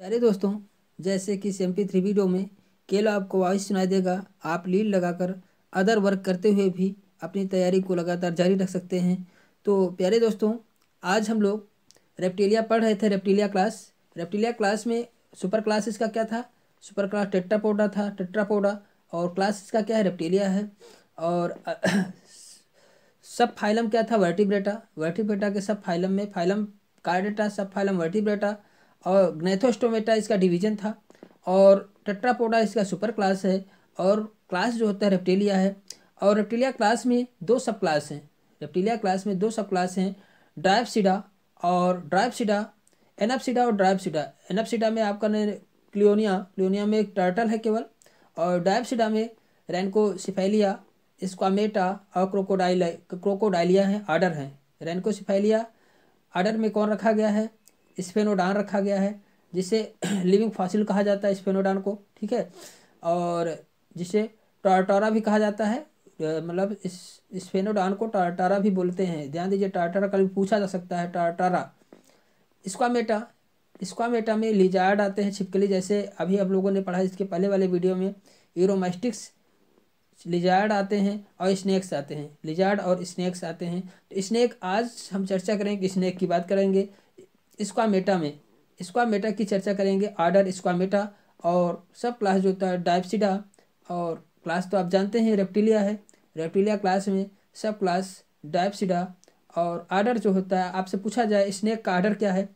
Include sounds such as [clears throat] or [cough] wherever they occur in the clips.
प्यारे दोस्तों, जैसे कि एम थ्री वीडियो में केवल आपको वॉइस सुनाई देगा, आप लीड लगाकर अदर वर्क करते हुए भी अपनी तैयारी को लगातार जारी रख सकते हैं। तो प्यारे दोस्तों, आज हम लोग रेप्टीलिया पढ़ रहे थे, रेप्टीलिया क्लास। रेप्टीलिया क्लास में सुपर क्लास इसका क्या था? सुपर क्लास टेट्रापोडा था टेट्रापोडा और क्लास इसका क्या है? रेप्टीलिया है। और [clears throat] सब फाइलम क्या था? वर्टिब्रेटा। वर्टिब्रेटा के सब फाइलम में phylum Chordata sub phylum Vertebrata और ग्नेथोस्टोमेटा इसका डिवीज़न था और टट्रापोडा इसका सुपर क्लास है और क्लास जो होता है रेप्टेलिया है और रेप्टेलिया क्लास में दो सब क्लास हैं। रेप्टेलिया क्लास में दो सब क्लास हैं ड्राइवसीडा और ड्राइवसीडा एनअपसीडा और ड्राइवसीडा एनअपसीडा में आपका ने क्लियोनिया क्लियोनिया में एक टर्टल है केवल और डायपसीडा में रेनको सिफेलिया स्क्वामेटा और क्रोकोडाइल, क्रोकोडाइलिया है, आर्डर हैं। रेनको सिफेलिया आर्डर में कौन रखा गया है? स्पेनोडान रखा गया है, जिसे लिविंग फॉसिल कहा जाता है स्पेनोडान को, ठीक है? और जिसे टारटारा भी कहा जाता है मतलब इस, स्पेनोडान को टारटारा भी बोलते हैं। ध्यान दीजिए, टारटारा कभी पूछा जा सकता है, टारटारा। स्क्वामेटा स्क्वामेटा में लिजार्ड आते हैं छिपकली, जैसे अभी आप लोगों ने पढ़ा इसके पहले वाले वीडियो में। यूरोमास्टिक्स लिजार्ड आते हैं और स्नैक्स आते हैं। लिजार्ड और स्नैक्स आते हैं। तो स्नैक, आज हम चर्चा करेंगे स्नैक की बात करेंगे। स्क्वामेटा में। स्क्वामेटा की चर्चा करेंगे, आर्डर स्क्वामेटा और सब क्लास जो होता है डाइप्सिडा और क्लास तो आप जानते हैं रेप्टिलिया है। रेप्टिलिया क्लास में सब क्लास डाइप्सिडा और आर्डर जो होता है, आपसे पूछा जाए स्नेक का आर्डर क्या है?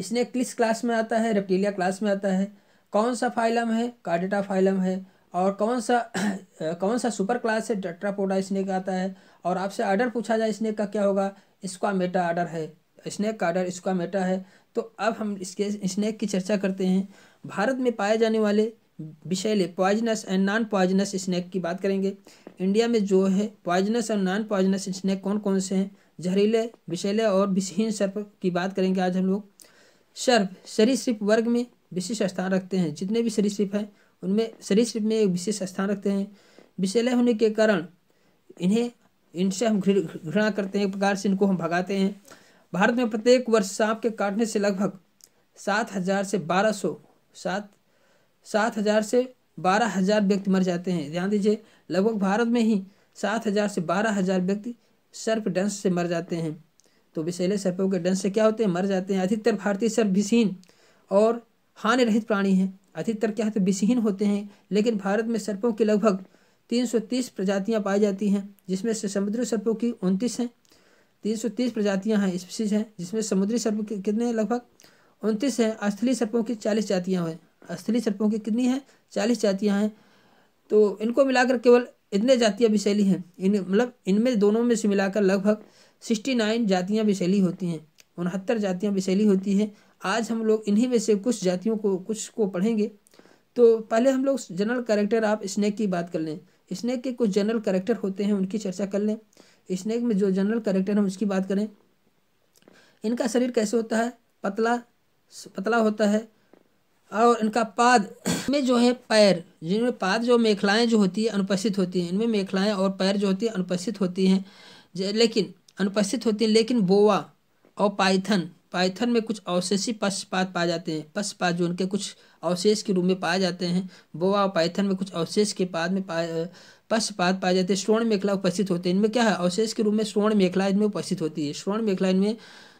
स्नेक किस क्लास में आता है? रेप्टिलिया क्लास में आता है। कौन सा फाइलम है? कार्डेटा फाइलम है। और कौन सा [coughs] कौन सा सुपर क्लास है? टेट्रापोडा स्नेक आता है। और आपसे आर्डर पूछा जाए स्नेक का क्या होगा? इसका मेटा आर्डर है। स्नेक का आर्डर इसका मेटा है। तो अब हम इसके स्नेक की चर्चा करते हैं। भारत में पाए जाने वाले विषैले poisonous and non poisonous snake की बात करेंगे। इंडिया में जो है पॉइजनस और नॉन पॉइजनस स्नैक कौन कौन से हैं? जहरीले, विषैले और विषहीन सर्प की बात करेंगे आज हम लोग। सर्प, सरीसृप वर्ग में विशिष्ट स्थान रखते हैं। जितने भी सरीसृप हैं, उनमें, सरीसृप में एक विशेष स्थान रखते हैं। विषैले होने के कारण इन्हें, इनसे हम घृणा करते हैं, एक प्रकार से इनको हम भगाते हैं। भारत में प्रत्येक वर्ष सांप के काटने से लगभग सात हज़ार से बारह सौ, सात सात हज़ार से बारह हज़ार व्यक्ति मर जाते हैं। ध्यान दीजिए, लगभग भारत में ही सात हज़ार से बारह हज़ार व्यक्ति सर्प डंस से मर जाते हैं। तो विषैले सर्पों के डंस से क्या होते हैं? मर जाते हैं। अधिकतर भारतीय सर्प विषहीन और हानि रहित प्राणी हैं। अधिकतर क्या होते विषहीन होते हैं। लेकिन भारत में सर्पों की लगभग 330 प्रजातियाँ पाई जाती हैं, जिसमें से समुद्री सर्पों की उनतीस हैं। तीन सौ तीस प्रजातियाँ हैं स्पीसीज हैं, जिसमें समुद्री सर्प कितने लगभग? उनतीस हैं स्थलीय सर्पों की चालीस जातियाँ हैं। स्थलीय सर्पों की कितनी हैं? चालीस जातियाँ हैं। तो इनको मिलाकर केवल इतने जातियाँ विशैली हैं। इन मतलब इनमें दोनों में से मिलाकर लगभग सिक्सटी नाइन जातियाँ विशैली होती हैं। उनहत्तर जातियाँ विशैली होती हैं। आज हम लोग इन्हीं में से कुछ जातियों को, कुछ को पढ़ेंगे। तो पहले हम लोग जनरल करेक्टर आप स्नैक की बात कर लें। स्नैक के कुछ जनरल करेक्टर होते हैं, उनकी चर्चा कर लें। स्नेक में जो जनरल करेक्टर है उसकी बात करें। इनका शरीर कैसे होता है? पतला पतला होता है और इनका पाद [coughs] में जो है पैर, जिनमें पाद जो मेखलाएँ जो होती है, अनुपस्थित होती हैं। इनमें मेखलाएँ और पैर जो होती है, अनुपस्थित होती हैं। लेकिन, अनुपस्थित होती हैं, लेकिन बोवा और पाइथन पाइथन में कुछ अवशेषी पशपात पाए जाते हैं। पशपात जो उनके कुछ अवशेष के रूप में पाए जाते हैं। बोवा और पाइथन में कुछ अवशेष के पाद में पाए पशपात पाए जाते हैं श्रोण मेखला उपस्थित होते। हैं इनमें क्या है? अवशेष के रूप में श्रोण मेखला इनमें उपस्थित होती है। श्रोण मेखला इनमें,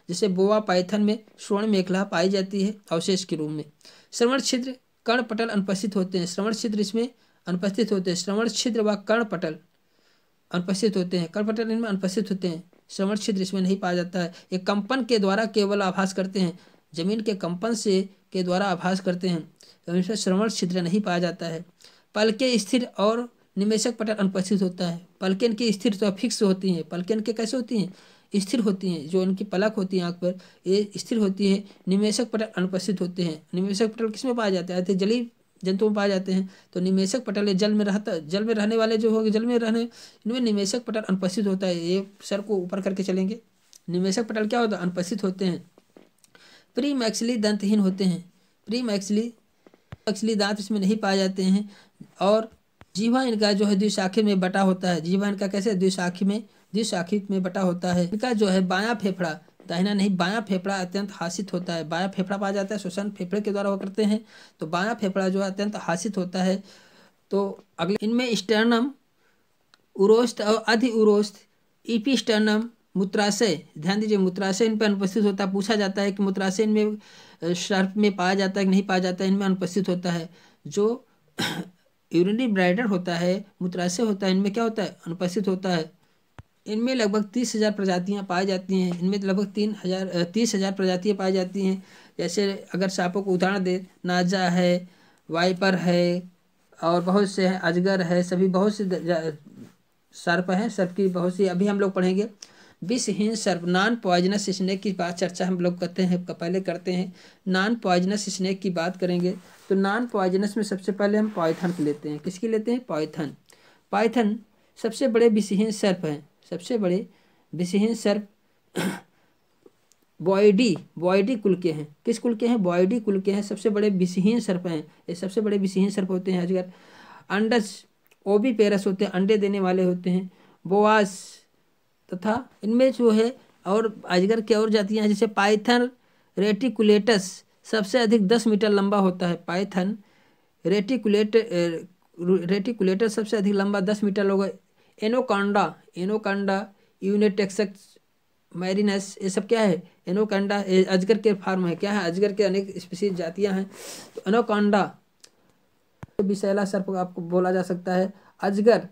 जैसे बोवा पाइथन में श्रोण मेखला पाई जाती है अवशेष के रूप में। श्रवण छिद्र, कर्ण पटल अनुपस्थित होते हैं। श्रवण छिद्र इसमें अनुपस्थित होते हैं। श्रवण छिद्र व कर्ण पटल अनुपस्थित होते हैं। कर्ण पटल इनमें अनुपस्थित होते हैं। श्रवण छिद्र इसमें नहीं पाया जाता है। ये कंपन के द्वारा केवल आभास करते हैं। ज़मीन के कंपन से, के द्वारा आभास करते हैं। तो इसमें श्रवण छिद्र नहीं पाया जाता है। पल के स्थिर और निमेशक पटल अनुपस्थित होता है। पलकेन की स्थिर तो फिक्स होती हैं। पलकेन के कैसे होती हैं? स्थिर होती हैं, जो इनकी पलक होती है आँख पर, ये स्थिर होती है। निमेशक पटल अनुपस्थित होते हैं। निमेशक पटल किसमें पाया जाता है? जली जंतुओं में पाए जाते हैं। तो निमेशक पटल ये जल में रहता, जल में रहने वाले जो होंगे, जल में रहने, इनमें निमेशक पटल अनुपस्थित होता है। ये सर को ऊपर करके चलेंगे। निमेशक पटल क्या होता है? अनुपस्थित होते हैं। प्री मैक्सली दंतहीन होते हैं। प्री मैक्सली मैक्सली दांत इसमें नहीं पाए जाते हैं। और जीवा इनका जो है द्विशाखी में बटा होता है। जीवा इनका कैसे द्विशाखी में? द्विशाखी में बटा होता है। इनका जो है बाया फेफड़ा, दाहिना नहीं, बायां फेफड़ा अत्यंत हासित होता है। बायां फेफड़ा पाया जाता है, श्वसन फेफड़े के द्वारा वो करते हैं। तो बाया फेफड़ा जो है अत्यंत हासित होता है। तो अगले, इनमें स्टर्नम उरोस्त और अधि उरोस्त ईपी स्टर्नम मूत्राशय। ध्यान दीजिए, मूत्राशय इन पर अनुपस्थित होता है। पूछा जाता है कि मूत्राशय इनमें सर्प में पाया जाता है कि नहीं पाया जाता है? इनमें अनुपस्थित होता है। जो यूरिनरी ब्राइडर होता है, मूत्राशय होता है, इनमें क्या होता है? अनुपस्थित होता है। इनमें लगभग तीस हज़ार प्रजातियाँ पाई जाती हैं। इनमें लगभग तीन हज़ार तीस हज़ार प्रजातियाँ पाई जाती हैं। जैसे अगर सांपों को उदाहरण दे, नाजा है, वाइपर है, और बहुत से हैं, अजगर है, सभी बहुत से सर्प हैं, सर्प की बहुत सी, अभी हम लोग पढ़ेंगे। विषहीन सर्प, नॉन पॉइजनस स्नेक की बात चर्चा हम लोग करते हैं पहले करते हैं। नॉन पॉइजनस स्नेक की बात करेंगे। तो नॉन पॉइजनस में सबसे पहले हम पाइथन की लेते हैं। किसकी लेते हैं? पाइथन पाइथन सबसे बड़े विषहीन सर्प हैं। सबसे बड़े विषहीन सर्प बॉयडी बॉयडी कुल के हैं। किस कुल के हैं? बॉयडी कुल के हैं। सबसे बड़े विषहीन सर्प हैं। ये सबसे बड़े विषहीन सर्प होते हैं अजगर अंडज ओबी पेरस होते हैं। अंडे देने वाले होते हैं। बोआस तथा इनमें जो है और अजगर की और जातियाँ जैसे पाइथन रेटिकुलेटस सबसे अधिक दस मीटर लंबा होता है पाइथन रेटिकुलेट रेटिकुलेटर सबसे अधिक लंबा दस मीटर लोग एनोकांडा एनोकांडा यूनिटेक्सक्स मैरिनस, ये सब क्या है? एनोकांडा अजगर के फार्म है। क्या है? अजगर के अनेक स्पीसीज जातियाँ हैं। तो एनोकांडा विशैला सर्प आपको बोला जा सकता है। अजगर,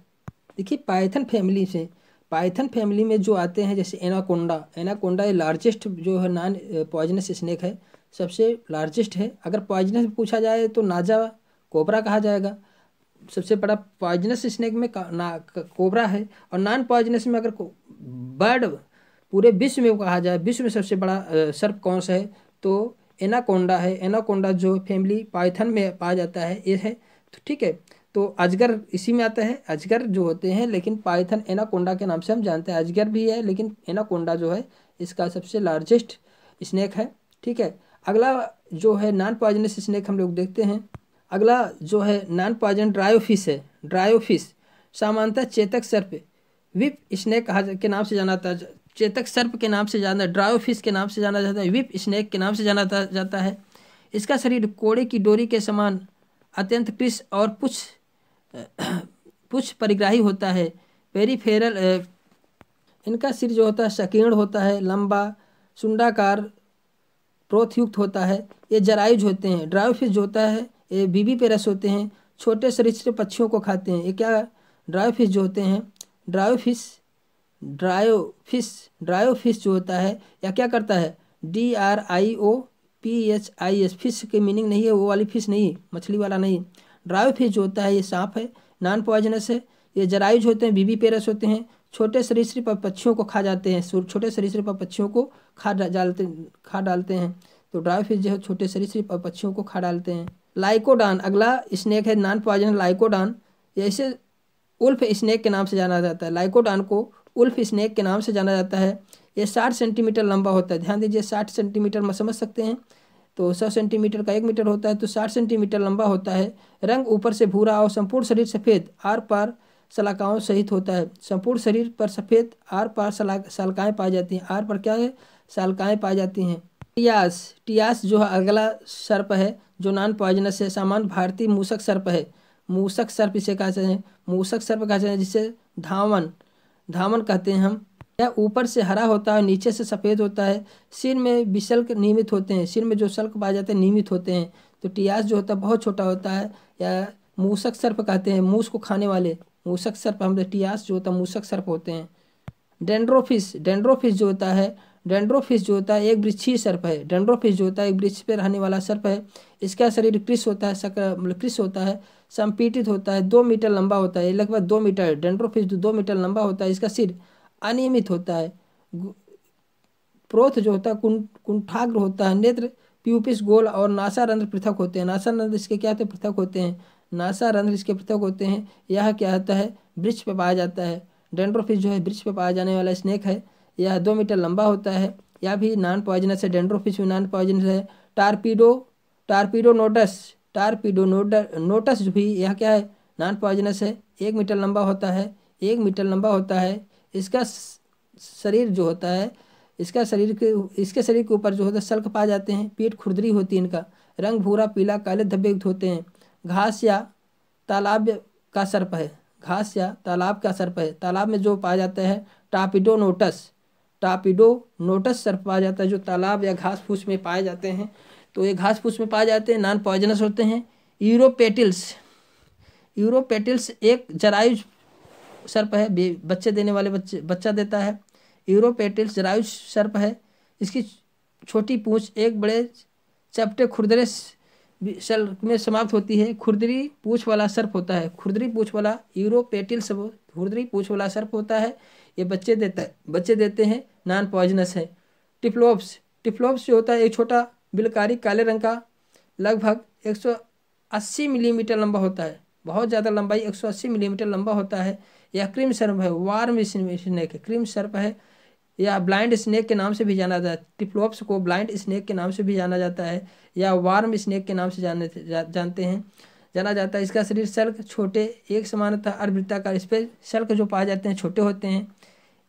देखिए पाइथन फैमिली से पाइथन फैमिली में जो आते हैं, जैसे एनाकोंडा। एनाकोंडा ये लार्जेस्ट जो है नॉन पॉइजनस स्नेक है। सबसे लार्जेस्ट है। अगर पॉइजनस पूछा जाए तो नाजा कोबरा कहा जाएगा। सबसे बड़ा पॉइजनस स्नेक में ना कोबरा है और नॉन पॉइजनस में अगर बर्ड पूरे विश्व में कहा जाए, विश्व में सबसे बड़ा सर्प कौन सा है? तो एनाकोंडा है। एनाकोंडा जो फैमिली पाइथन में पाया जाता है, ये है। तो ठीक है। तो अजगर इसी में आता है। अजगर जो होते हैं, लेकिन पाइथन एनाकोंडा के नाम से हम जानते हैं। अजगर भी है, लेकिन एनाकोंडा जो है, इसका सबसे लार्जेस्ट स्नेक है। ठीक है। अगला जो है नॉन पॉइजनस स्नैक हम लोग देखते हैं। अगला जो है नॉन पॉइजन ड्रायोफिश है। ड्रायोफिश सामान्यतः चेतक सर्प। विप स्नैक कहा के नाम से जाना जाता है। चेतक सर्प के नाम से जाना ड्रायोफिश के नाम से जाना जाता है। विप स्नैक के नाम से जाना जाता है। इसका शरीर कोड़े की डोरी के समान अत्यंत कृष और पुछ [clears throat] पुछ परिग्राही होता है। पेरीफेरल इनका सिर जो होता है, संकीर्ण होता है। लंबा, सुंडाकार प्रोथयुक्त होता है। ये जरायुज होते हैं ड्रायोफिश जो होता है, ये बीबी पेरस होते हैं, छोटे सरिस्त्र पक्षियों को खाते हैं। ये क्या ड्रायोफिश जो होते हैं? ड्रायोफिश ड्रायोफिश ड्रायोफिश जो होता है या क्या करता है? D R I O P H I S fish की मीनिंग नहीं है, वो वाली फ़िश नहीं, मछली वाला नहीं। ड्रायोफिश जो होता है, ये सांप है, नॉन पॉइजनस है, ये जरायुज होते हैं, बीबी पेरस होते हैं छोटे सरीसृप पर पक्षियों को खा जाते हैं छोटे सरीसृप पर पक्षियों को खा डालते खा डालते हैं। तो ड्रायोफिश जो है, छोटे सरीसृप पर पक्षियों को खा डालते हैं। लाइकोडान, अगला स्नेक है, नॉन पॉइजन लाइकोडान। ऐसे उल्फ स्नेक के नाम से जाना जाता है। लाइकोडान को उल्फ स्नेक के नाम से जाना जाता है। ये साठ सेंटीमीटर लंबा होता है। ध्यान दीजिए, साठ सेंटीमीटर में समझ सकते हैं। तो सौ सेंटीमीटर का एक मीटर होता है तो साठ सेंटीमीटर लंबा होता है। रंग ऊपर से भूरा और संपूर्ण शरीर सफ़ेद। आर पार सलाकाओं सहित होता है। संपूर्ण शरीर पर सफ़ेद आर पार सलाकाएँ पाई जाती हैं। आर पर क्या है? सालकाएँ पाई जाती हैं। टियास टियास जो अगला सर्प है, जो नॉन पॉइजनस है। सामान्य भारतीय मूसक सर्प है। मूसक सर्प इसे कहा जाते हैं। मूसक सर्प कहा जाते हैं जिसे धावन धावन कहते हैं हम। यह ऊपर से हरा होता है, नीचे से सफ़ेद होता है। सिर में विशल्क नियमित होते हैं। सिर में जो शल्क पाए जाते हैं, नियमित होते हैं। तो टियास जो होता है, बहुत छोटा होता है। या मूसक सर्प कहते हैं, मूस को खाने वाले। मूसक सर्प हम टियास जो होता है मूसक सर्प होते हैं डेंड्रोफिस डेंड्रोफिस जो होता है डेंड्रोफिस जो होता है एक वृक्षीय सर्प है डेंड्रोफिस जो होता है एक वृक्ष पर रहने वाला सर्प है इसका शरीर क्रिस होता है मतलब क्रिस होता है संपीटित होता है दो मीटर लंबा होता है लगभग दो मीटर डेंड्रोफिस दो मीटर लंबा होता है इसका सिर अनियमित होता है प्रोथ जो होता है कुंठाग्र होता है नेत्र प्यूपिस गोल और नासा रंध्र पृथक होते हैं नासा रंध्र इसके क्या होते हैं पृथक होते हैं नासा रंध्र इसके पृथक होते हैं। यह क्या होता है, वृक्ष पे पाया जाता है। डेंड्रोफिस जो है, वृक्ष पे पाया जाने वाला स्नेक है। यह दो मीटर लंबा होता है। यह भी नॉन पॉइजनस है। डेंड्रोफिश भी नॉन पॉइजनस है। Torpedo torpedo notus torpedo notus भी यह क्या है? नॉन पॉइजनस है। एक मीटर लंबा होता है। एक मीटर लंबा होता है। इसका शरीर जो होता है, इसका शरीर के, इसके शरीर के ऊपर जो होता है, सल्क पाए जाते हैं। पीठ खुरदरी होती है इनका। रंग भूरा, पीला, काले, धब्बे युक्त होते हैं। घास या तालाब का सर्प है। घास या तालाब का सर्प है। तालाब में जो पाया जाता है टापिडो नोटस टापिडो नोटस सर्प पाया जाता है, जो तालाब या घास फूस में पाए जाते हैं। तो ये घास फूस में पाए जाते हैं नॉन पॉइजनस होते हैं। यूरोपेटिल्स। यूरोपेटिल्स एक जरायु सर्प है बच्चे देने वाले बच्चे, बच्चा देता है। यूरोपेटिल्स जरायु सर्प है। इसकी छोटी पूंछ एक बड़े चपटे खुरदरे शल में समाप्त होती है खुरदरी पूछ वाला सर्प होता है खुरदरी पूछ वाला यूरोपेटिल सब खुरदरी पूछ वाला सर्प होता है ये बच्चे देता है बच्चे देते हैं नॉन पॉइजनस है टिफ्लोप्स टिफ्लोप्स जो होता है एक छोटा बिलकारी काले रंग का लगभग 180 मिलीमीटर लंबा होता है बहुत ज़्यादा लंबाई 180 मिलीमीटर लंबा होता है यह क्रीम सर्प है वार्म स्नेक है क्रीम सर्प है या ब्लाइंड स्नेक के नाम से भी जाना जाता है। टिप्लोप्स को ब्लाइंड स्नेक के नाम से भी जाना जाता है या वार्म स्नेक के नाम से जाने जा, जानते हैं जाना जाता है। इसका शरीर सल्क छोटे एक समान समानता अर्धवृत्ताकार इस पर सल्क जो पाए जाते हैं छोटे होते हैं।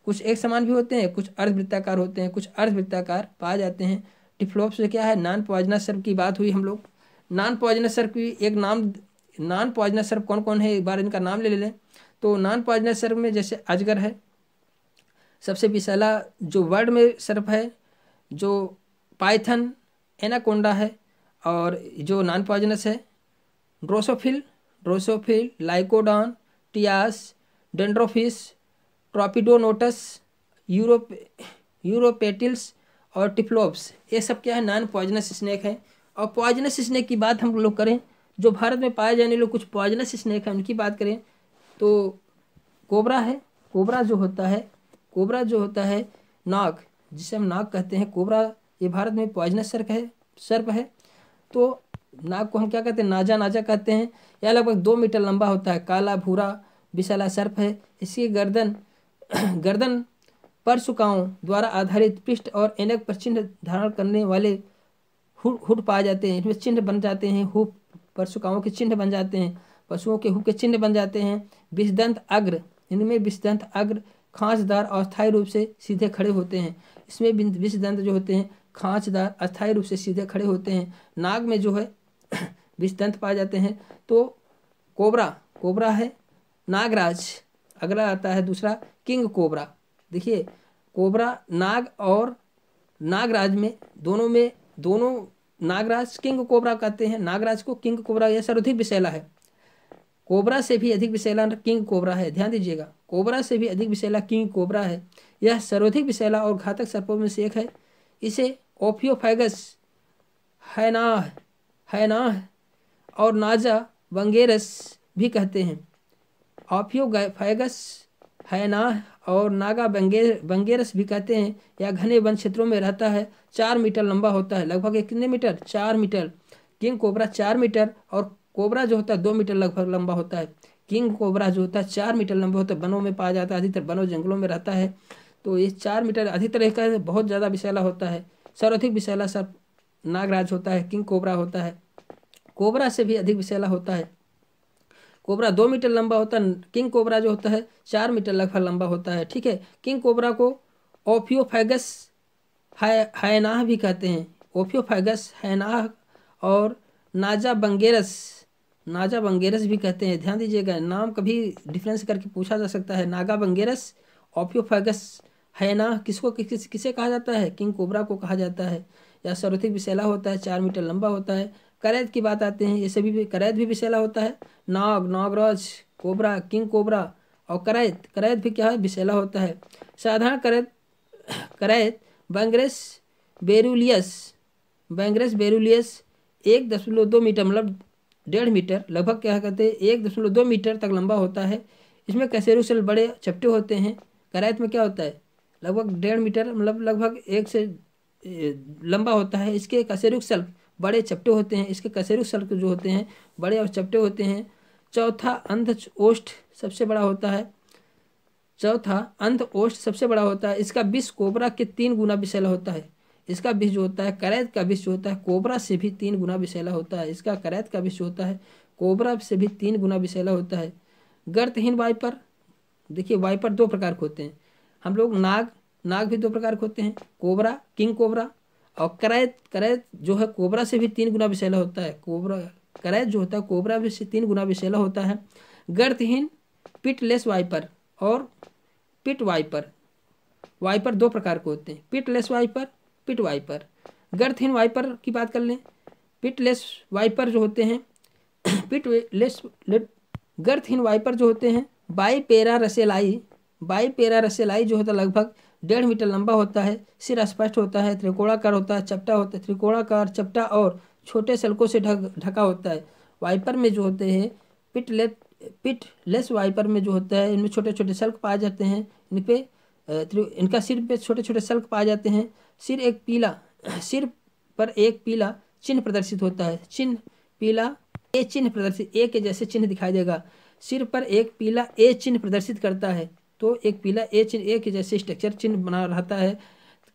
कुछ एक समान भी होते हैं कुछ अर्धवृत्ताकार होते हैं कुछ अर्धवृत्ताकार पाए जाते हैं। टिफ्लोप्स से क्या है? नॉन पॉइजनस सर्प की बात हुई हम लोग। नॉन पॉइजनस सर्प की एक नाम नॉन पॉइजनस सर्प कौन कौन है? एक बार इनका नाम ले लें। तो नॉन पॉइजनस सर्प में जैसे अजगर है सबसे विशाला जो वर्ड में सर्प है, जो पाइथन एनाकोंडा है और जो नॉन पॉइजनस है ड्रोसोफिल ड्रोसोफिल लाइकोडॉन टियास डेंड्रोफिस ट्रॉपिडोनोटस यूरोप यूरोपेटिल्स और टिफ्लोप्स ये सब क्या है? नॉन पॉइजनस स्नैक है। और पॉइजनस स्नैक की बात हम लोग करें, जो भारत में पाए जाने लोग कुछ पॉइजनस स्नैक है, उनकी बात करें तो कोबरा है। कोबरा जो होता है कोबरा जो होता है नाग, जिसे हम नाग कहते हैं, कोबरा ये भारत में पॉइजनस सर्प है सर्प है। तो नाग को हम क्या कहते हैं? नाजा नाजा कहते हैं। यह लगभग दो मीटर लंबा होता है। काला, भूरा, विशाला सर्प है। इसकी गर्दन [clears throat] गर्दन परसुकाओं द्वारा आधारित पृष्ठ और एनक पर चिन्ह धारण करने वाले हुड पाए जाते हैं। इसमें चिन्ह बन जाते हैं। हु परसुकाओं के चिन्ह बन जाते हैं। पशुओं के हु के चिन्ह बन जाते हैं। विषदंत अग्र, इनमें विषदंत अग्र खांचदार अस्थायी रूप से सीधे खड़े होते हैं। इसमें विष दंत जो होते हैं, खांचदार अस्थायी रूप से सीधे खड़े होते हैं। नाग में जो है [clears throat] विष दंत पाए जाते हैं। तो कोबरा कोबरा है नागराज। अगला आता है दूसरा किंग कोबरा। देखिए, कोबरा, नाग और नागराज में दोनों में दोनों नागराज किंग कोबरा कहते हैं। नागराज को किंग कोबरा यह सर्वाधिक विषैला है। कोबरा से भी अधिक विषैला किंग कोबरा है। ध्यान दीजिएगा। कोबरा से भी अधिक विषैला किंग कोबरा है? यह सर्वाधिक विषैला और घातक सर्पों में से एक है। इसे ओफियोफाइगस हैनाह हैनाह और नाजा वंगेरस भी कहते हैं। ऑफियोफाइगस हैनाह और नागा बंगेर बंगेरस भी कहते हैं। या घने वन क्षेत्रों में रहता है। चार मीटर लंबा होता है। लगभग कितने मीटर? चार मीटर। किंग कोबरा चार मीटर और कोबरा जो होता है दो मीटर लगभग लंबा होता है। किंग कोबरा जो होता है। चार मीटर लंबा होता है, वनों में पाया जाता है, अधिकतर वनों जंगलों में रहता है। तो ये चार मीटर अधिकतर एक बहुत ज़्यादा विशैला होता है। सर्वाधिक विशैला सब नागराज होता है, किंग कोबरा होता है। कोबरा से भी अधिक विशैला होता है। कोबरा दो मीटर लंबा होता है, किंग कोबरा जो होता है, चार मीटर लगभग लंबा होता है, ठीक है? किंग कोबरा को ओफियोफैगस हैनाह भी कहते हैं। ओफियोफैगस हैनाह और नाजा बंगेरस नाजा बंगेरस भी कहते हैं, ध्यान दीजिएगा, नाम कभी डिफरेंस करके पूछा जा सकता है। नागा बंगेरस ऑपियोफेगस है ना किसको, किस, किसे कहा जाता है? किंग कोबरा को कहा जाता है। या सर्वाधिक विशैला होता है, चार मीटर लंबा होता है। करैद की बात आते हैं, ये सभी भी करैद भी विशैला होता है। नाग, नागराज कोबरा किंग कोबरा और करैद करैद भी क्या है? विशैला होता है। साधारण करैद करैद बैंग्रेस बेरुलियस बैंग्रेस बेरुलियस एक दशमलव दो मीटर मतलब डेढ़ मीटर, लगभग क्या कहते हैं, एक दशमलव दो मीटर तक लंबा होता है। इसमें कैसेरू सेल बड़े चपटे होते हैं। करैत में क्या होता है? लगभग डेढ़ मीटर मतलब लगभग एक से लंबा होता है। इसके कसेरुक सेल्फ बड़े चपटे होते हैं। इसके कसेरु सल्क जो होते हैं, बड़े और चपटे होते हैं। चौथा अंध ओष्ठ सबसे बड़ा होता है। चौथा अंध ओष्ठ सबसे बड़ा होता है। इसका विष कोबरा के तीन गुना विषैला होता है। इसका विष जो होता है करैत का विष जो होता है कोबरा से भी तीन गुना विषैला होता है। इसका करैत का विष होता है, कोबरा से भी तीन गुना विषैला होता है। गर्तहीन वाइपर, देखिए वाइपर दो प्रकार के होते हैं। हम लोग नाग नाग भी दो प्रकार के होते हैं, कोबरा, किंग कोबरा, और करैत करैत जो है कोबरा से भी तीन गुना विषैला होता है। कोबरा करैत जो होता है कोबरा भी से तीन गुना विषैला होता है। गर्दहीन पिटलेस वाइपर और पिट वाइपर। वाइपर दो प्रकार के होते हैं। Pitless viper pit viper. गर्दहीन viper की बात कर लें, पिटलेस वाइपर जो होते हैं [clears throat] पिट लेस गर्दहीन वाइपर जो होते हैं बाई पेरा रसेलाई बाई पेरा रसेलाई जो होता है लगभग डेढ़ मीटर लंबा होता है, सिर स्पष्ट होता है, त्रिकोणाकार होता है, चपटा होता है, त्रिकोणाकार, चपटा और छोटे सलकों से ढक, ढका होता है। वाइपर में जो होते हैं पिट ले पिट लेस वाइपर में जो होता है, इनमें छोटे छोटे सल्क पाए जाते हैं इन पे इनका सिर पे छोटे छोटे सल्क पाए जाते हैं सिर एक पीला, सिर पर एक पीला चिन्ह प्रदर्शित होता है। चिन्ह पीला, ए चिन्ह प्रदर्शित, ए के जैसे चिन्ह दिखाई देगा। सिर पर एक पीला, ए चिन्ह प्रदर्शित करता है। तो एक पीला, ए चिन्ह, ए के जैसे स्ट्रक्चर चिन्ह बना रहता है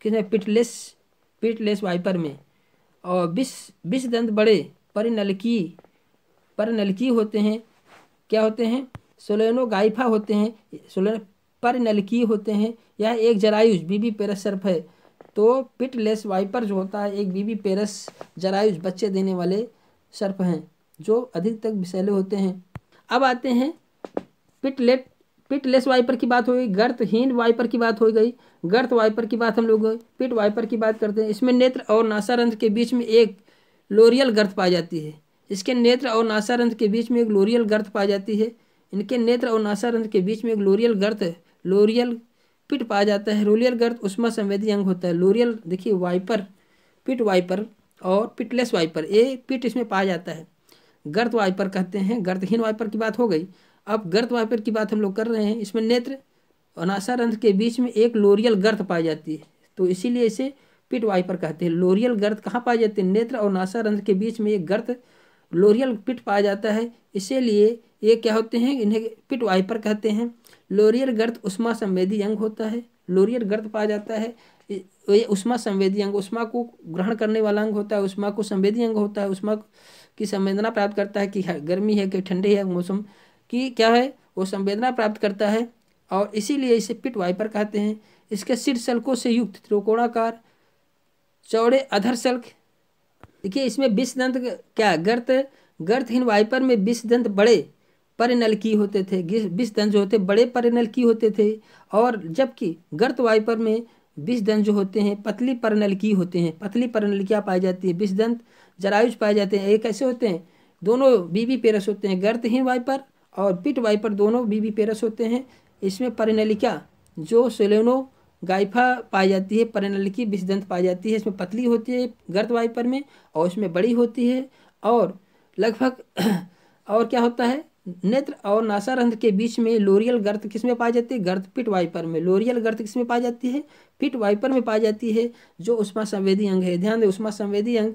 पिटलेस पिटलेस वाइपर में। और विष विष दंत बड़े, परिनलकी परिनलकी होते हैं। क्या होते हैं? सोलेनो गाइफा होते हैं, सोलेनो, परिनलकी होते हैं। यह एक जरायुज, बीबी पेरस सर्फ है। तो पिटलेस वाइपर जो होता है, एक बीबी पेरस जरायुज बच्चे देने वाले सर्प हैं, जो अधिक तक विषैले होते हैं। अब आते हैं, पिटलेट, पिटलेस वाइपर की बात हो गई, गर्तहीन वाइपर की बात हो गई, गर्त वाइपर की बात हम लोग, पिट वाइपर की बात करते हैं। इसमें नेत्र और नासारंध्र के बीच में एक लोरियल गर्त पाई जाती है। इसके नेत्र और नासारंध्र के बीच में एक लोरियल गर्त पाई जाती है। इनके नेत्र और नासारंध्र के बीच में एक लोरियल गर्त, लोरियल पिट पाया जाता है। लोरियल गर्द उष्मा संवेदी अंग होता है। लोरियल, देखिए, वाइपर, पिट वाइपर और पिटलेस वाइपर, ये पिट इसमें पाया जाता है। गर्द वाइपर कहते हैं। गर्दहीन वाइपर की बात हो गई। अब गर्द वाइपर की बात हम लोग कर रहे हैं। इसमें नेत्र और नासारंध्र के बीच में एक लोरियल गर्द पाई जाती है। तो इसीलिए इसे पिट वाइपर कहते हैं। लोरियल गर्द कहाँ पाई जाती है? नेत्र और नासारंध्र के बीच में एक गर्त लोरियल पिट पाया जाता है। इसीलिए ये क्या होते हैं? इन्हें पिट वाइपर कहते हैं। लोरियल गर्द उष्मा संवेदी अंग होता है। लोरियल गर्द पाया जाता है। ये उष्मा संवेदी अंग, उष्मा को ग्रहण करने वाला अंग होता है। उष्मा को संवेदी अंग होता है। उष्मा की संवेदना प्राप्त करता है कि गर्मी है कि ठंडी है, मौसम की क्या है? वो संवेदना प्राप्त करता है। और इसीलिए इसे पिट वाइपर कहते हैं। इसके सिर सल्कों से युक्त त्रिकोणाकार, चौड़े अधर सल्क देखिए, इसमें विष दंत क्या गर्त, गर्तहीन वाइपर में विष दंत बड़े परिनल की होते थे। विष दंत जो होते, बड़े परिनल की होते थे। और जबकि गर्त वाइपर में विष दंत जो होते हैं, पतली परनल की होते हैं। पतली परनल क्या पाई जाती है? विष दंत, जरायुज पाए जाते हैं। ये कैसे होते हैं? दोनों बीबी पेरस होते हैं, गर्तहीन वाइपर और पिट वाइपर दोनों बीबी पेरस होते हैं। इसमें परिनलिका जो सेलेनो गाइफा पाई जाती है, परिनलिकी विषदंत पाई जाती है, इसमें पतली होती है गर्द वाइपर में और इसमें बड़ी होती है और लगभग [clears throat] और क्या होता है? नेत्र और नासारंध्र के बीच में लोरियल गर्त किसमें पाई जाती है? गर्त पिट वाइपर में। लोरियल गर्त किसमें पाई जाती है? पिट वाइपर में पाई जाती है, जो उष्मा संवेदी अंग है। ध्यान दें, उष्मा संवेदी अंग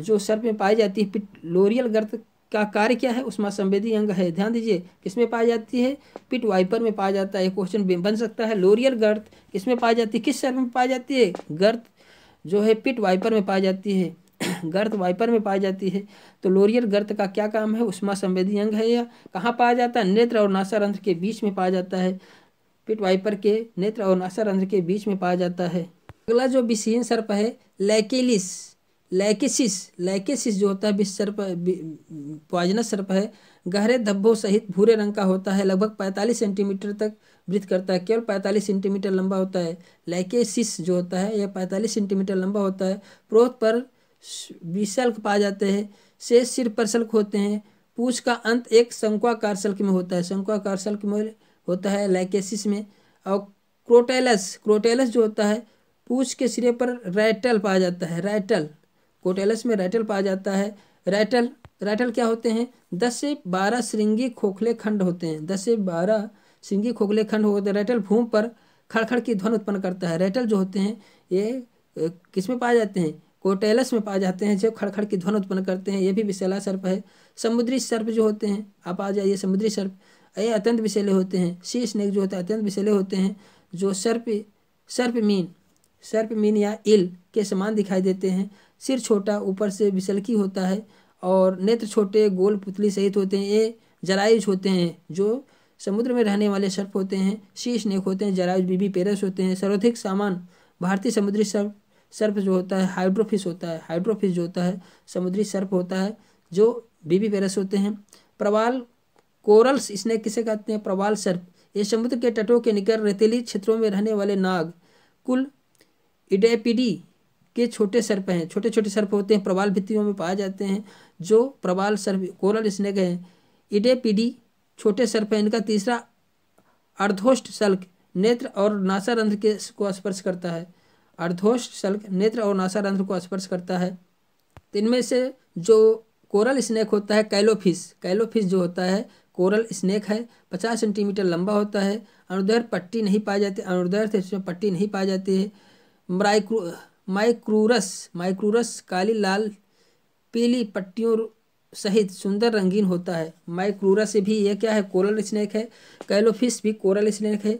जो सर्प में पाई जाती है, पिट लोरियल गर्त का कार्य क्या है? उष्मा संवेदी अंग है। ध्यान दीजिए किसमें पाई जाती है? पिट वाइपर में पाया जाता है। क्वेश्चन बन सकता है। लोरियल गर्त किसमें पाई जाती है? किस सर्प में पाई जाती है? गर्त जो है पिट वाइपर में पाई जाती है। [clears throat] गर्त वाइपर में पाई जाती है। तो लोरियल गर्त का क्या काम है? उष्मा संवेदी अंग है या कहाँ पाया जाता है? नेत्र और नासारंध्र के बीच में पाया जाता है। पिट वाइपर के नेत्र और नासारंध्र के बीच में पाया जाता है। अगला जो विषीन सर्प है, लैकेलिस। लैकेसिस लैकेसिस जो होता है विष सर्प पॉइजनस सर्प है, गहरे धब्बों सहित भूरे रंग का होता है, लगभग 45 सेंटीमीटर तक वृद्ध करता है, केवल 45 सेंटीमीटर लंबा होता है। लैकेसिस जो होता है, यह 45 सेंटीमीटर लंबा होता है। प्रोथ पर विशल्क पाए जाते हैं, शेष सिर पर सल्क होते हैं, पूछ का अंत एक शंकुआकार सल्क में होता है। शंकुआकार सल्क में होता है लैकेसिस में, और क्रोटेलस क्रोटेलस जो होता है, पूछ के सिरे पर रैटल पाया जाता है, रैटल। कोटेलस में रैटल पाया जाता है। रैटल रैटल क्या होते हैं? दस से बारह श्रृंगी खोखले खंड होते हैं। दस से बारह श्रृंगी खोखले खंड होते हैं। रैटल भूमि पर खड़खड़ की ध्वन उत्पन्न करता है। रैटल जो होते हैं, ये किसमें पाए जाते हैं? कोटेलस में पाए जाते हैं जो खड़खड़ की ध्वन उत्पन्न करते हैं। ये भी विशैला सर्प है। समुद्री सर्प जो होते हैं, आप आ जाइए, समुद्री सर्प। ये अत्यंत विशैले होते हैं। सी स्नेक जो होते हैं, अत्यंत विशैले होते हैं। जो सर्प सर्प मीन सर्प मीन या इल के समान दिखाई देते हैं। सिर छोटा, ऊपर से बिसलकी होता है और नेत्र छोटे, गोल पुतली सहित होते हैं। ये जरायुज होते हैं, जो समुद्र में रहने वाले सर्प होते हैं सी स्नेक होते हैं जरायुज बीबी पेरस होते हैं। सर्वाधिक सामान, भारतीय समुद्री सर्प सर्प जो होता है, हाइड्रोफिश होता है। हाइड्रोफिश जो होता है, समुद्री सर्प होता है, जो बीबी पेरस होते हैं। प्रवाल, कोरल्स स्नेक किसे कहते हैं? प्रवाल सर्प। ये समुद्र के तटों के निकट रेतीली क्षेत्रों में रहने वाले नाग। कुल इडेपिडी के छोटे सर्प हैं। छोटे छोटे सर्प होते हैं, प्रवाल भित्तियों में पाए जाते हैं, जो प्रवाल सर्प, कोरल स्नेक हैं। इडेपिडी छोटे सर्प हैं। इनका तीसरा अर्धोष्ट सल्क नेत्र और नासारंध्र के को स्पर्श करता है। अर्धोष्ट सल्क नेत्र और नासारंध्र को स्पर्श करता है। इनमें से जो कोरल स्नेक होता है कैलोफिश कैलोफिश जो होता है, कोरल स्नेक है, पचास सेंटीमीटर लंबा होता है। अनुदैर पट्टी नहीं पाई जाती, अनुदैर इसमें पट्टी नहीं पाई जाती है। माइक्रू माइक्रूरस माइक्रूरस काली, लाल, पीली पट्टियों सहित सुंदर रंगीन होता है। माइक्रूरस भी यह क्या है? कोरल स्नेक है। कैलोफिश भी कोरल स्नेक है।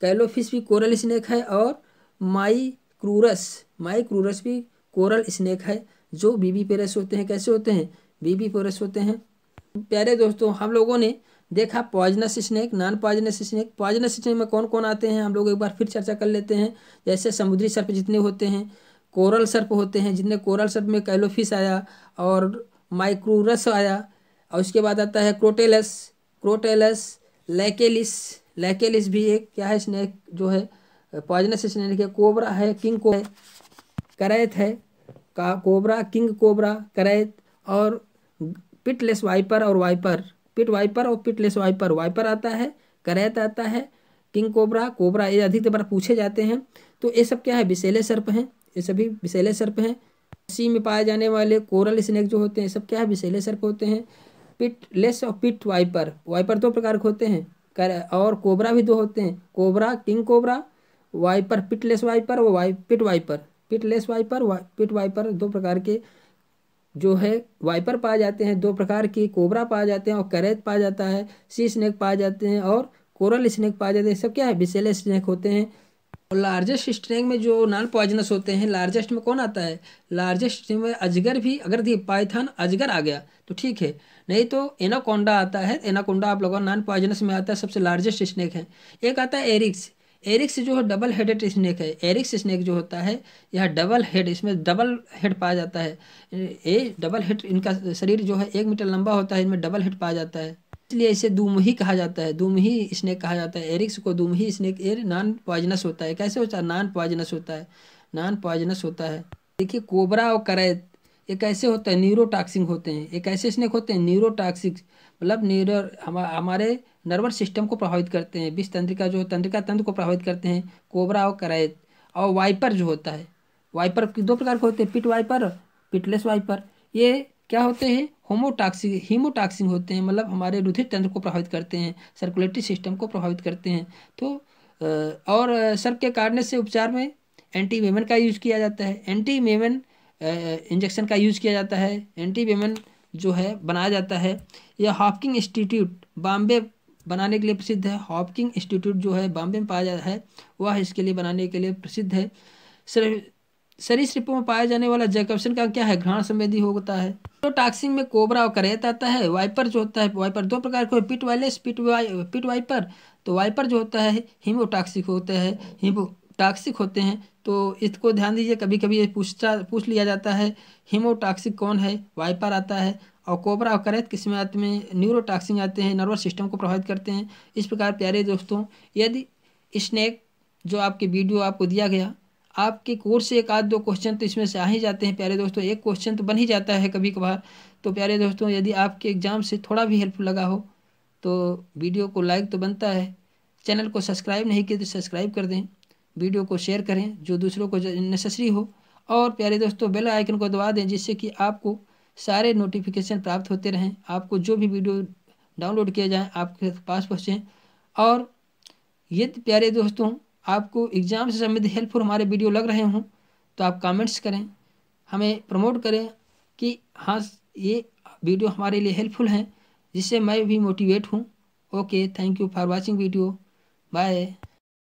कैलोफिश भी कोरल स्नेक है और माइक्रूरस माइक्रूरस भी कोरल स्नेक है। जो बीबी पेरस होते हैं, कैसे होते हैं? बीबी पेरस होते हैं। प्यारे दोस्तों, हम लोगों ने देखा poisonous snake non poisonous snake poisonous snake में कौन कौन आते हैं? हम लोग एक बार फिर चर्चा कर लेते हैं। जैसे समुद्री सर्प जितने होते हैं, कोरल सर्प होते हैं, जितने कोरल सर्प में कैलोफिस आया और माइक्रोरस आया, और उसके बाद आता है क्रोटेलस क्रोटेलस, लैकेलिस लैकेलिस भी एक, क्या है स्नेक जो है पॉइजनस स्नेक है कोबरा है किंग को है करैत है, का कोबरा किंग कोबरा करैत और पिटलेस वाइपर और वाइपर पिट वाइपर और पिटलेस वाइपर वाइपर आता है करैत आता है किंग कोबरा कोबरा ये अधिकतर बार पूछे जाते हैं। तो ये सब क्या है? विशेले सर्प हैं। ये सभी विशेले सर्प हैं। सी में पाए जाने वाले कोरल स्नेक जो होते हैं सब क्या है? विशेले सर्प होते हैं। पिट लेस और पिट वाइपर वाइपर दो प्रकार के होते हैं। कर और कोबरा भी दो होते हैं। Cobra king cobra viper pitless viper और वाइ पिट वाइपर पिटलेस वाइपर वा, पिट वाइपर दो प्रकार के जो है, वाइपर पाए जाते हैं, दो प्रकार की, कोबरा पाए जाते हैं और करैत पाया जाता है, सी स्नेक पाए जाते हैं और कोरल स्नेक पाए जाते हैं। सब क्या है? विशेले स्नेक होते हैं। और लार्जेस्ट स्ट्रेंग में जो नॉन पॉइजनस होते हैं, लार्जेस्ट में कौन आता है? लार्जेस्ट में अजगर भी, अगर देखिए पाइथन अजगर आ गया तो ठीक है। नहीं तो एनाकोंडा आता है, एनाकोंडा आप लोगों नॉन पॉइजनस में आता है, सबसे लार्जेस्ट स्नेक है। एक आता है एरिक्स। एरिक्स जो है डबल हेडेड स्नेक है। एरिक्स स्नेक जो होता है, यह डबल हेड, इसमें डबल हेड पाया जाता है। ए डबल हेड, इनका शरीर जो है एक मीटर लंबा होता है, इनमें डबल हेड पाया जाता है। इसलिए इसे दुमही कहा जाता है। दुमही स्नेक कहा जाता है। एरिक्स को दुमही स्नेक एर नॉन पॉइजनस होता है। कैसे होता है? नॉन पॉइजनस होता है। नॉन पॉइजनस होता है। देखिए, कोबरा और करैत ये कैसे होता है? न्यूरोटॉक्सिक होते हैं। ये कैसे स्नेक होते हैं? न्यूरोटॉक्सिक मतलब न्यूरो हमारे नर्वस सिस्टम को प्रभावित करते हैं, विष तंत्रिका जो, तंत्रिका तंत्र को प्रभावित करते हैं, कोबरा और करैत और वाइपर जो होता है, वाइपर दो प्रकार के होते हैं, पिट वाइपर, पिटलेस वाइपर। ये क्या होते हैं? होमोटॉक्सिक हीमोटॉक्सिक होते हैं मतलब हमारे रुधिर तंत्र को प्रभावित करते हैं, सर्कुलेटरी सिस्टम को प्रभावित करते हैं। तो और सर्प के काटने से उपचार में एंटी वेमन का यूज़ किया जाता है। एंटी वेमन इंजेक्शन का यूज़ किया जाता है। एंटी वेमन जो है, बनाया जाता है। यह हॉपकिंग इंस्टीट्यूट, बॉम्बे बनाने के लिए प्रसिद्ध है। हॉपकिंग इंस्टीट्यूट जो है, बॉम्बे में पाया जाता है। वह इसके लिए बनाने के लिए प्रसिद्ध है। सरीसृपों में पाया जाने वाला जैकप्सन का क्या है? घ्राण संवेदी होता है। तो टॉक्सिन में कोबरा और करेत आता है, वाइपर जो होता है, वाइपर दो प्रकार के पिट वायलेस पिट वाइ पिट वाइपर तो वाइपर जो होता है, हीमोटॉक्सिक होता है, हीमोटॉक्सिक होते हैं। तो इसको ध्यान दीजिए कभी कभी ये पूछता, पूछ लिया जाता है, हीमोटॉक्सिक कौन है? वाइपर आता है। और कोबरा और करैत किस्में में न्यूरोटॉक्सिक आते हैं नर्वस सिस्टम को प्रभावित करते हैं। इस प्रकार प्यारे दोस्तों, यदि स्नैक जो आपके वीडियो आपको दिया गया, आपके कोर्स से एक आध दो क्वेश्चन तो इसमें से आ ही जाते हैं। प्यारे दोस्तों, एक क्वेश्चन तो बन ही जाता है कभी कभार तो प्यारे दोस्तों, यदि आपके एग्ज़ाम से थोड़ा भी हेल्पफुल लगा हो तो वीडियो को लाइक तो बनता है। चैनल को सब्सक्राइब नहीं किए तो सब्सक्राइब कर दें। वीडियो को शेयर करें, जो दूसरों को नेसेसरी हो। और प्यारे दोस्तों बेल आइकन को दबा दें, जिससे कि आपको सारे नोटिफिकेशन प्राप्त होते रहें। आपको जो भी वीडियो डाउनलोड किया जाए, आपके पास पहुँचें। और ये प्यारे दोस्तों, आपको एग्ज़ाम से संबंधित हेल्पफुल हमारे वीडियो लग रहे हों तो आप कमेंट्स करें। हमें प्रमोट करें कि हाँ ये वीडियो हमारे लिए हेल्पफुल हैं, जिससे मैं भी मोटिवेट हूँ। Okay thank you for watching video bye